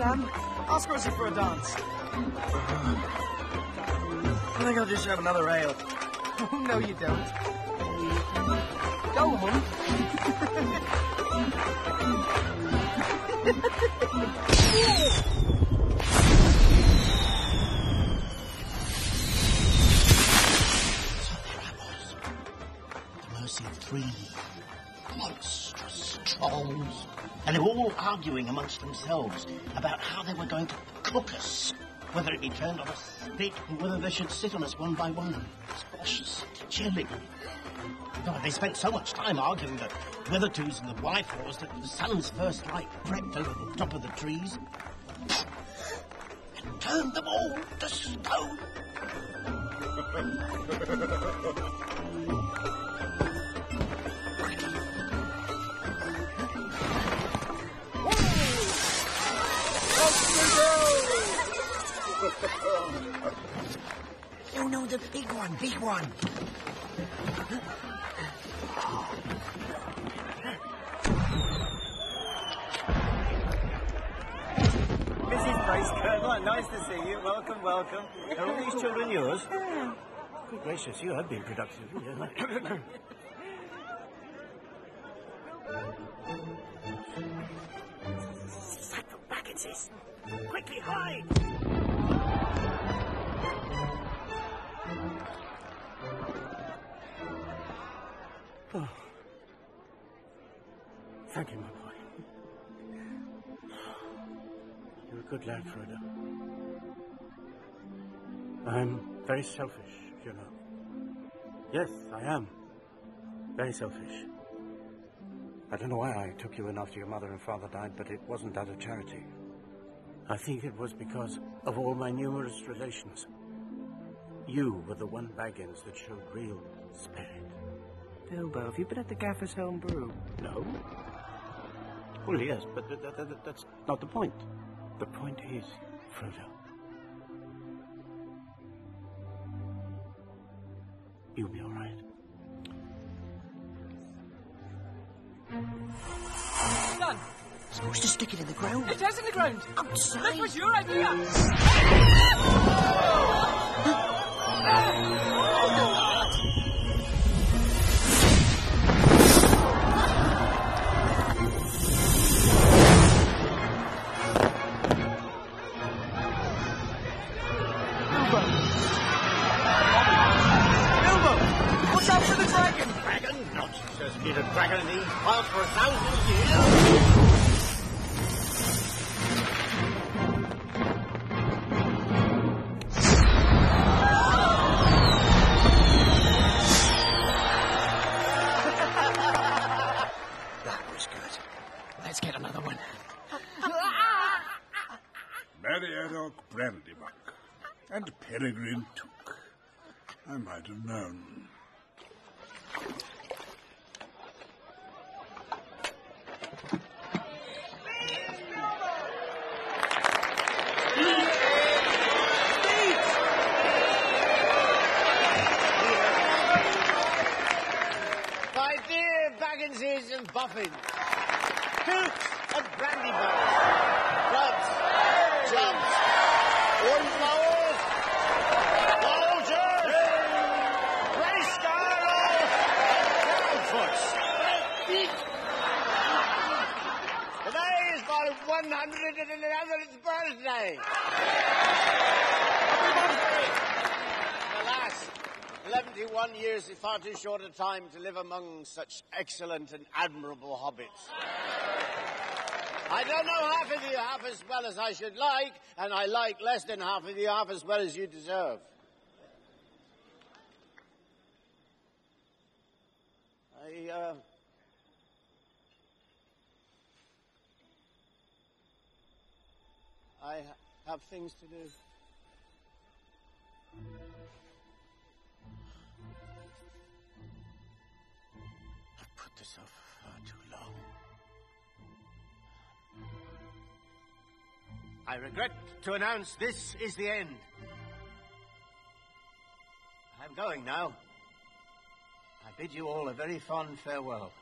On, ask Rosie for a dance. I think I'll just have another ale. Oh, no, you don't. Go, mercy three monstrous trolls. And they were all arguing amongst themselves about how they were going to cook us. Whether it be turned on a spit, and whether they should sit on us one by one. Squash us, chilling. God, they spent so much time arguing that Withertooth and the wife was that the sun's first light crept over the top of the trees and turned them all to stone. Oh no, the big one, big one. Mrs. Price Colonel, nice to see you. Welcome, welcome. Are all these children yours? Good gracious, you have been productive. Psycho Bagginses! Quickly hide! Thank you, my boy. You're a good lad, Frodo. I'm very selfish, you know. Yes, I am. Very selfish. I don't know why I took you in after your mother and father died, but it wasn't out of charity. I think it was because of all my numerous relations. You were the one Baggins that showed real spirit. Bilbo, have you been at the Gaffer's home brew? No? Well, yes, but th- th- th- that's not the point. The point is, Frodo. You'll be all right. Done. Supposed to stick it in the ground. It is in the ground. Outside. That was your idea. Bilbo, watch out for the dragon. Dragon? Nonsense. There's been a dragon in these parts for a thousand years. that was good. Let's get another one. Meriadoc Brandybuck and Peregrin Took. I might have known. And Boffins, Tooks and Brandybucks, Grubbs, Chubbs, Today is my 111th birthday. Alas, 71 years is far too short a time to live among such excellent and admirable hobbits. I don't know half of you half as well as I should like, and I like less than half of you half as well as you deserve. I, uh. I ha- have things to do. I've put this off for far too long. I regret to announce this is the end. I'm going now. I bid you all a very fond farewell.